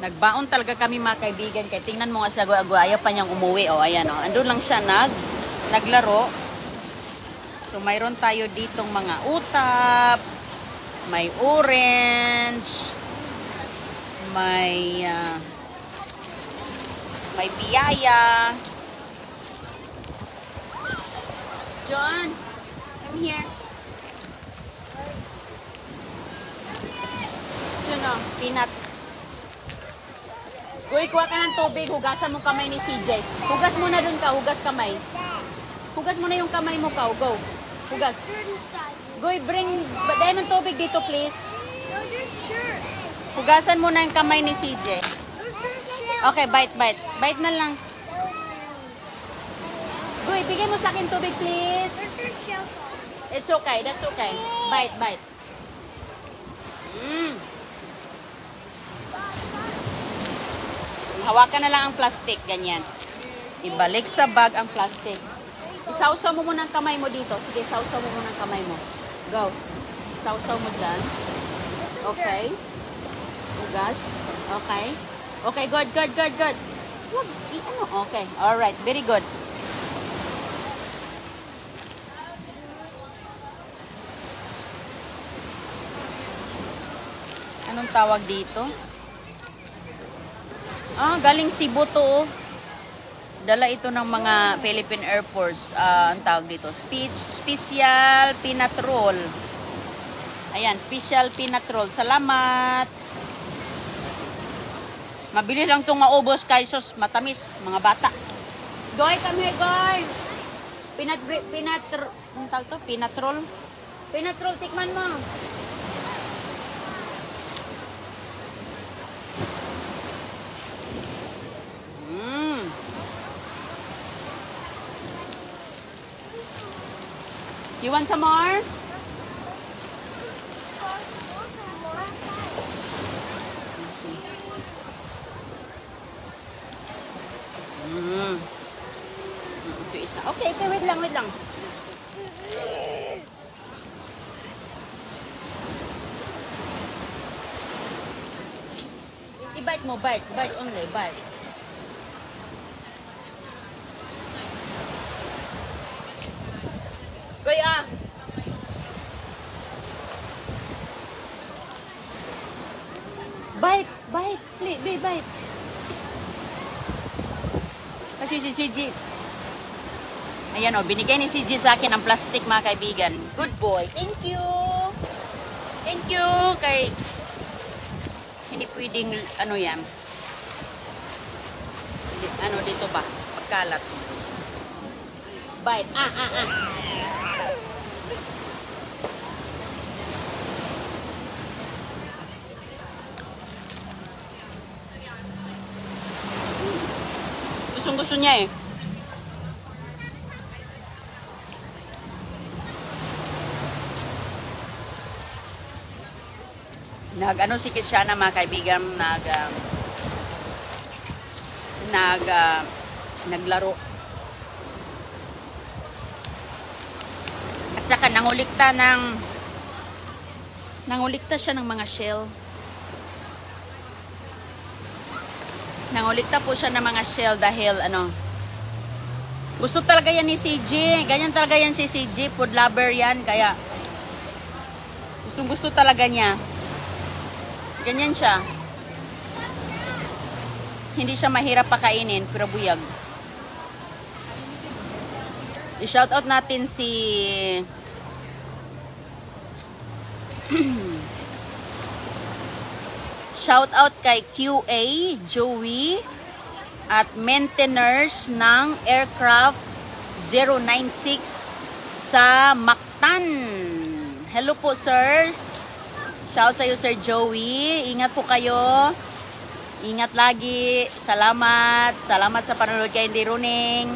Nagbaon talaga kami mga kaibigan. Kaya tingnan mo nga sa ago ayaw pa niyang umuwi. O, ayan o. Andun lang siya nag, naglaro. So, mayroon tayo ditong mga utap. May orange. May, ah, may biyaya. John, come here. John, oh, peanut. Uy, kuha ka ng tubig. Hugasan mo kamay ni CJ. Hugas mo na dun ka. Hugas kamay. Hugas mo na yung kamay mo ka. Go. Hugas. Goy, bring ng tubig dito, please. Hugasan mo na yung kamay ni CJ. Okay, bite, bite. Bite na lang. Goy, bigay mo sa akin tubig, please. It's okay. That's okay. Bite, bite. Hawakan na lang ang plastic, ganyan. Ibalik sa bag ang plastic. Isawsaw mo muna ang kamay mo dito. Sige, isawsaw mo muna ang kamay mo. Go. Isawsaw mo dyan. Okay. Ugas. Okay. Okay, good, good, good, good. Wag, ano? Okay. Alright, very good. Anong tawag dito? Ah, galing Cebu to. oh. Dala ito ng mga Philippine Air Force. Ah, ang tawag dito. Speech, special peanut roll. Ayan, special peanut roll. Salamat. Mabili lang itong maubos kay sus, matamis, mga bata. Goy, come here, Goy. Peanut, bre- peanut, r- anong tawag to? Peanut roll, tikman mo. You want some more? Mm. Okay, okay, wait lang, wait lang. I-bite mo, bite. Bite only, bite. Kuya! Bite! Bite! Please, be bite! Kasi si CG, ayan o, binigay ni CG sa akin ang plastic mga kaibigan. Good boy. Thank you. Thank you. Kay, hindi pwedeng, ano yan, ano dito ba, pagkalat. Bite. Ah, ah, ah. Gusto niya eh. Nag ano si Kishana mga kaibigan nag ah, nag ah, naglaro. At saka nangulikta ng nangulikta siya ng mga shell. Nangulikta po siya ng mga shell dahil ano gusto talaga yan ni CJ. Ganyan talaga yan si CJ. Food lover yan. Kaya gustong gusto talaga niya. Ganyan siya. Hindi siya mahirap pakainin, pero buyag. I-shoutout natin si Shoutout kay QA, Joey, at maintainers ng aircraft 096 sa Mactan. Hello po, sir. Shout sa iyo, Sir Joey. Ingat po kayo. Ingat lagi. Salamat. Salamat sa panonood kay Hindi Runing.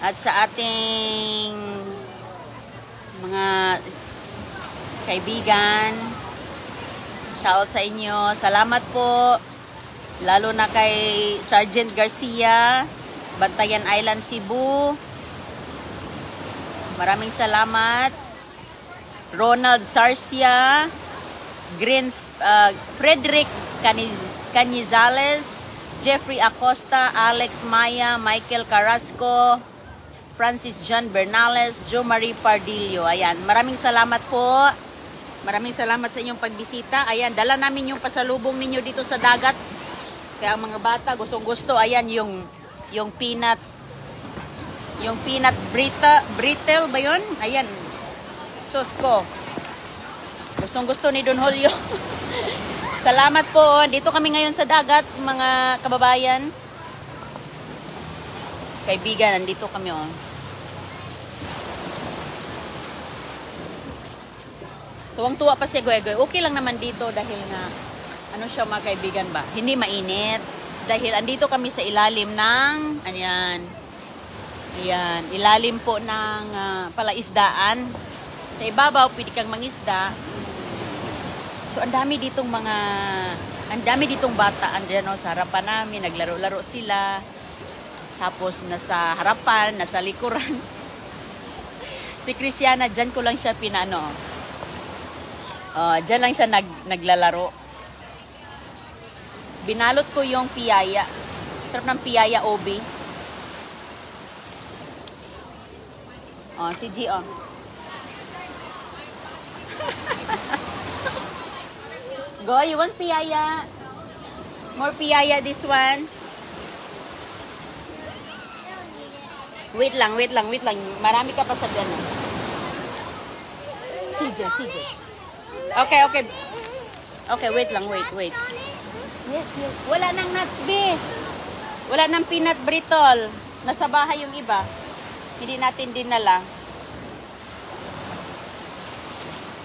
At sa ating mga kaibigan. Shout sa inyo. Salamat po. Lalo na kay Sergeant Garcia, Bantayan Island, Cebu. Maraming salamat. Ronald Sarcia, Green uh, Frederick Caniz Canyizales, Jeffrey Acosta, Alex Maya, Michael Carrasco, Francis John Bernales, Jo Marie Pardillo. Ayan, maraming salamat po. Maraming salamat sa inyong pagbisita. Ayan, dala namin yung pasalubong ninyo dito sa dagat. Kaya ang mga bata, gustong gusto, ayan yung yung peanut yung peanut brita, brittle ba yun? Ayan. Sus ko. Gustong gusto ni Don Julio. Salamat po. Dito kami ngayon sa dagat, mga kababayan. Kaibigan, nandito kami oh. Tuwang-tuwa pa si Goy Goy. Okay lang naman dito dahil nga ano siya mga kaibigan ba? Hindi mainit. Dahil andito kami sa ilalim ng ayan. Ayan, ilalim po ng ah, palaisdaan. Sa ibabaw pwede kang mangisda. So ang dami ditong mga ang dami ditong bata andiyan no, sa harapan namin, naglaro-laro sila. Tapos nasa harapan, nasa likuran. si Christiana, dyan ko lang siya pinano. Uh, dyan lang siya nag, naglalaro. Binalot ko yung piyaya. Sarap ng piyaya obi. Oh, si G, oh. Go, you want piyaya? More piyaya this one? Wait lang, wait lang, wait lang. Marami ka pa sa dyan. Sige, sige. Okay, okay. Okay, wait lang, wait, wait. Yes, yes. Wala nang nuts, B. Wala nang peanut brittle. Nasa bahay yung iba. Hindi natin dinala.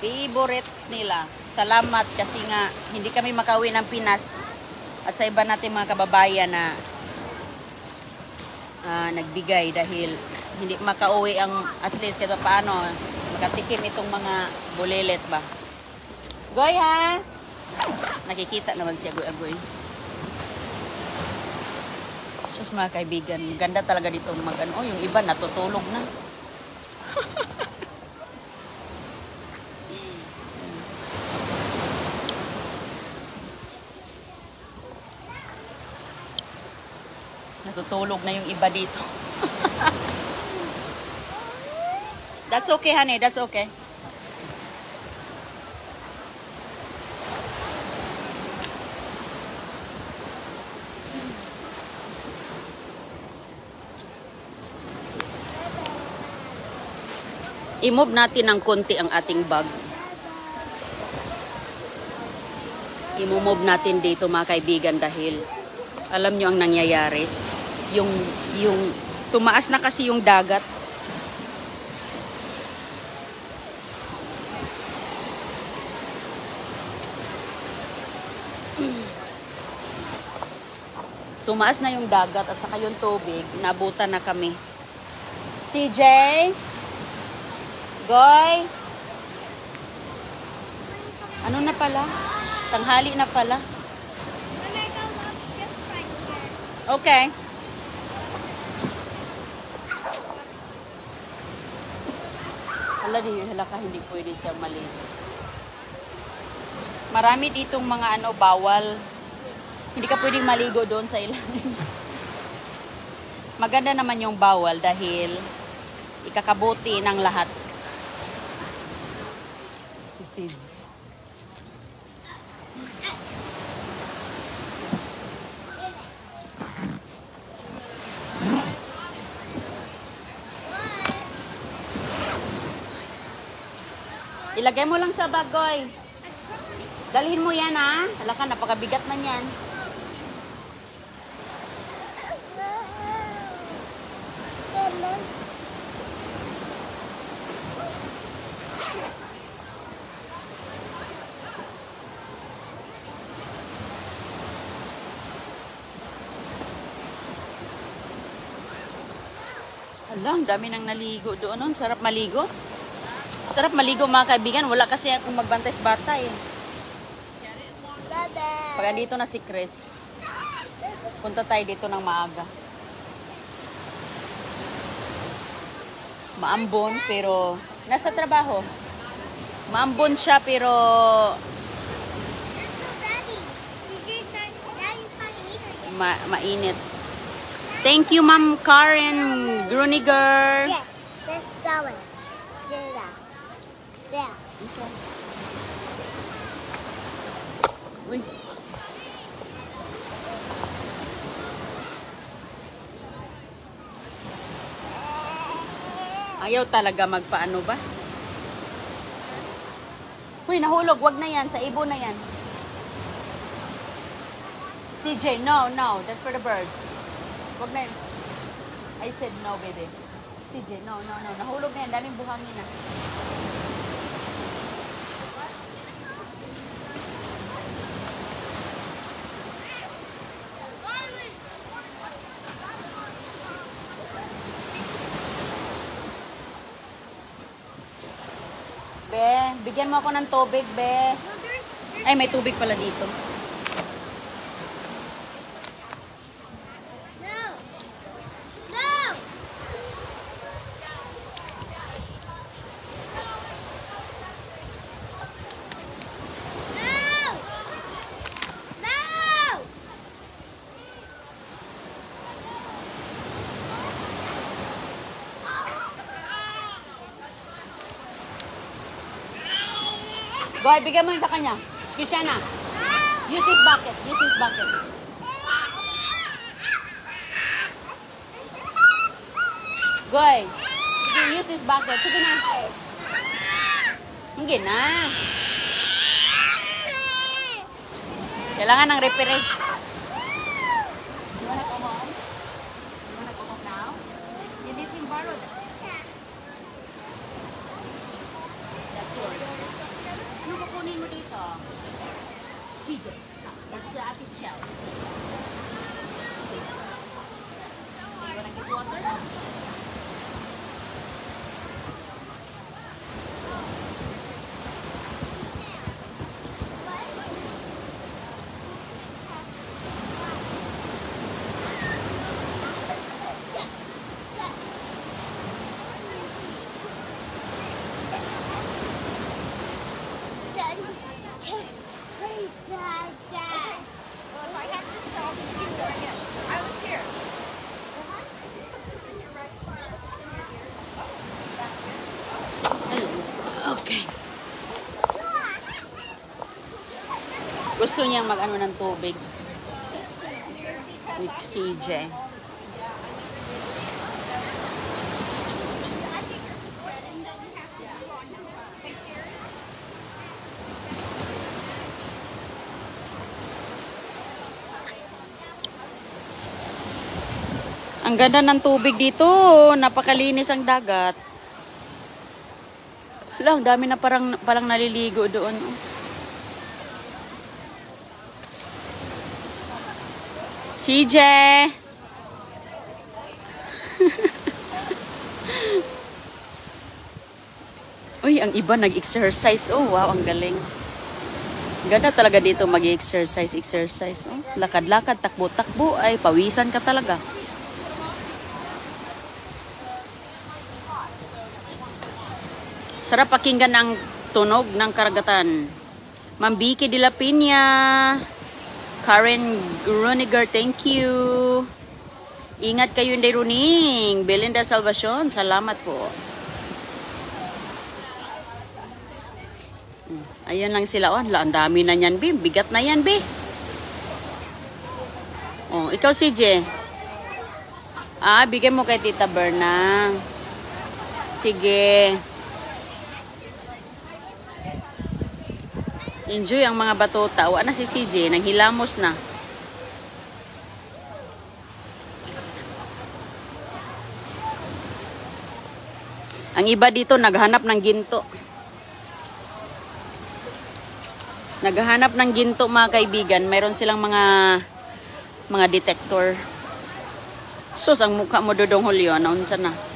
Favorite nila. Salamat kasi nga hindi kami makauwi ng Pinas at sa iba natin mga kababayan na ah, nagbigay dahil hindi makauwi ang at least kahit paano makatikim itong mga bulilit ba. Goy ha! Nakikita naman si Agoy-Agoy. Sus mga kaibigan, ganda talaga dito mag ano, oh, yung iba natutulog na. Natutulog na yung iba dito. That's okay, honey. That's okay. I-move natin ng konti ang ating bag. I-move natin dito mga kaibigan dahil alam nyo ang nangyayari. Yung, yung tumaas na kasi yung dagat. Tumaas na yung dagat at saka yung tubig, nabutan na kami. CJ? Goy? Ano na pala? Tanghali na pala. Okay. Hala di, hala ka, hindi pwede siya maligo. Marami ditong mga ano, bawal. Hindi ka pwedeng maligo doon sa ilalim. Maganda naman yung bawal dahil ikakabuti ng lahat. Sid. Ilagay mo lang sa bagoy. Dalhin mo yan ha. Hala ka, napakabigat na yan. Hala, ang dami nang naligo doon. Ang sarap maligo. Sarap maligo mga kaibigan. Wala kasi akong magbantay sa bata eh. Pag andito na si Chris, punta tayo dito ng maaga. Maambon pero nasa trabaho. Maambon siya pero ma mainit. Thank you, Ma'am Karen Gruniger. Yeah, let's go it. There. Uy. Ayaw talaga magpaano ba? Uy, nahulog. Wag na yan. Sa ibo na yan. CJ, no, no. That's for the birds. Wag na yan. I said no, baby. CJ, no, no, no. Nahulog na yan. Daming buhangin na. Be, bigyan mo ako ng tubig, be. Ay, may tubig pala dito. Boy, bigyan mo yun sa kanya. Christiana, use his bucket. Use his bucket. Goy, use his bucket. Sige na. Hindi na. Kailangan ng referee. You wanna go home? You wanna go home now? You need him borrow that. That's yours. Ano kukunin mo dito? CJ. That's uh, Ate Shell. You wanna get water? Hey, Dad, Dad. Well, if I have to stop, you can go again. I was here. Okay. Gusto niyang mag-ano ng tubig. With CJ. Ang ganda ng tubig dito. Napakalinis ang dagat. Lang, dami na parang parang naliligo doon. oh. CJ! Uy, ang iba nag-exercise. Oh, wow, ang galing. Ganda talaga dito mag-exercise, exercise. Oh. Lakad-lakad, takbo-takbo, ay pawisan ka talaga. Sarap pakinggan ang tunog ng karagatan. Ma'am Vicky de la Pina, Karen Gruniger, thank you. Ingat kayo hindi runing. Belinda Salvacion, salamat po. Hmm, Ayan lang sila. Oh, ang dami na yan, Bi. Bigat na yan, Bi. Oh, ikaw, CJ. Ah, bigyan mo kay Tita Berna. Sige. Enjoy ang mga batota. Wa na si CJ, nang hilamos na. Ang iba dito naghanap ng ginto. Naghahanap ng ginto mga kaibigan. Mayroon silang mga mga detector. Sus, ang mukha mo dodong Julio, naunsa na.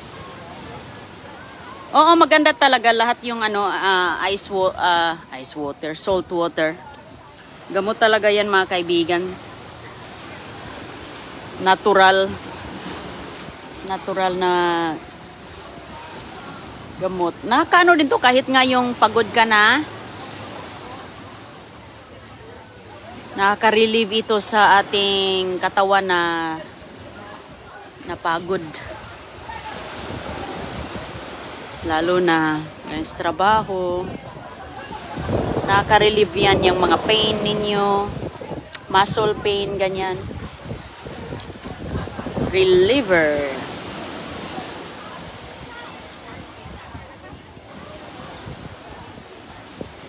Oo, maganda talaga lahat yung ano ah, ice wa- ah, ice water, salt water. Gamot talaga 'yan mga kaibigan. Natural. Natural na gamot. Nakakaano din to kahit nga yung pagod ka na. Nakaka-relieve ito sa ating katawan na napagod. Lalo na sa trabaho. Nakaka-relieve yan yung mga pain ninyo. Muscle pain, ganyan. Reliever.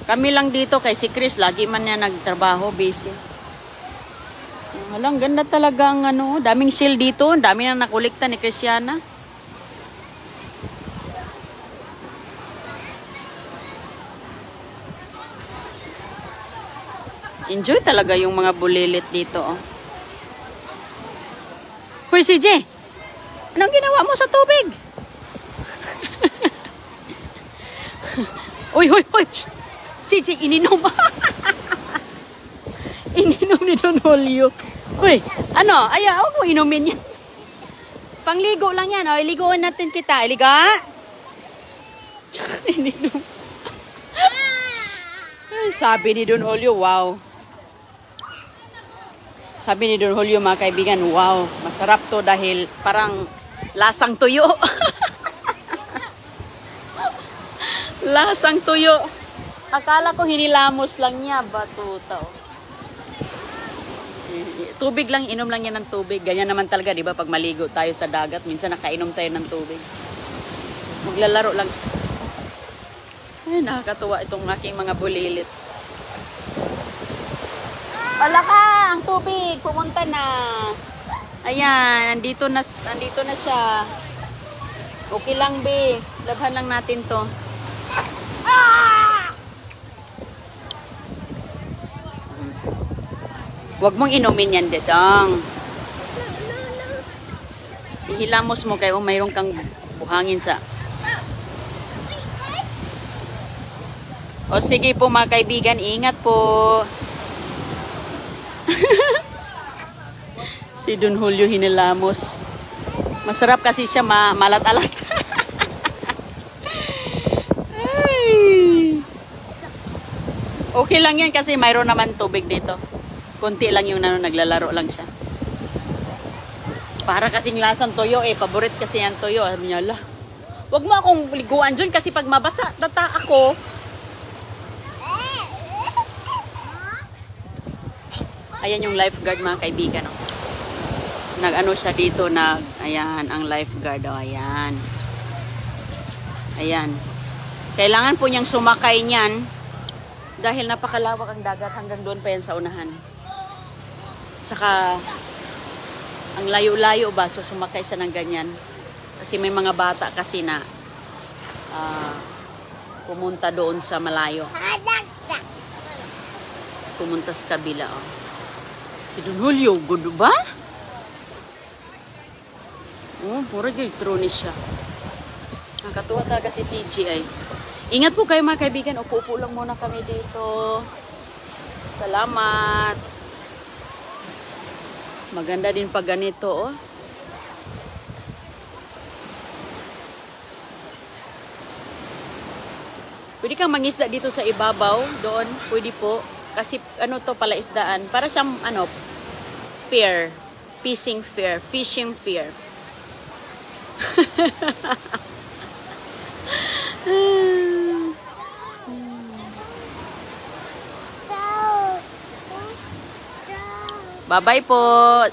Kami lang dito kay si Chris, lagi man niya nagtrabaho, busy. Walang ganda talaga ang ano, daming shield dito, dami na nakulikta ni Christiana. Enjoy talaga yung mga bulilit dito, oh. Hoy, CJ! Anong ginawa mo sa tubig? Uy, uy, uy! Shh! CJ, ininom. ininom ni Don Julio. Uy, ano? Ay, huwag mo inumin yan. Pangligo lang yan. O, iligoan natin kita. Iliga? ininom. Ay, sabi ni Don Julio, wow. Sabi ni Don Julio, mga kaibigan, wow, masarap to dahil parang lasang tuyo. lasang tuyo. Akala ko hinilamos lang niya, batuta. oh. Tubig lang, inom lang yan ng tubig. Ganyan naman talaga, di ba? Pag maligo tayo sa dagat, minsan nakainom tayo ng tubig. Maglalaro lang siya. Ay, nakakatuwa itong aking mga bulilit. Wala ka, ang tubig, pumunta na. Ayan, nandito na, nandito na siya. Okay lang, be. Labhan lang natin to. Huwag mong inumin yan, Dedong. Ihilamos mo kayo, mayroon kang buhangin sa... O sige po mga kaibigan, ingat po. Si Don Julio hinilamos. Masarap kasi siya ma malat-alat. Ay. okay lang yan kasi mayroon naman tubig dito. Kunti lang yung ano, naglalaro lang siya. Para kasing lasang toyo eh. Paborit kasi yan toyo. Sabi niya, "Ala, Huwag mo akong liguan dyan kasi pag mabasa, tata ako. Ayan yung lifeguard mga kaibigan. Oh. Nag-ano siya dito, nag, ayan, ang lifeguard. Oh, ayan. Ayan. Kailangan po niyang sumakay niyan dahil napakalawak ang dagat hanggang doon pa yan sa unahan. Tsaka, ang layo-layo ba, so sumakay siya ng ganyan. Kasi may mga bata kasi na ah, pumunta doon sa malayo. Pumunta sa kabila, oh. Si Don Julio, good ba? Oh, pura gay tronis siya. Nakatuwa talaga si CGI. Ingat po kayo mga kaibigan. Upo-upo lang muna kami dito. Salamat. Maganda din pag ganito, oh. Pwede kang mangisda dito sa ibabaw, doon, pwede po. Kasi ano to pala isdaan, para siyang ano, pier, fishing fair, fishing fair. Bye-bye po.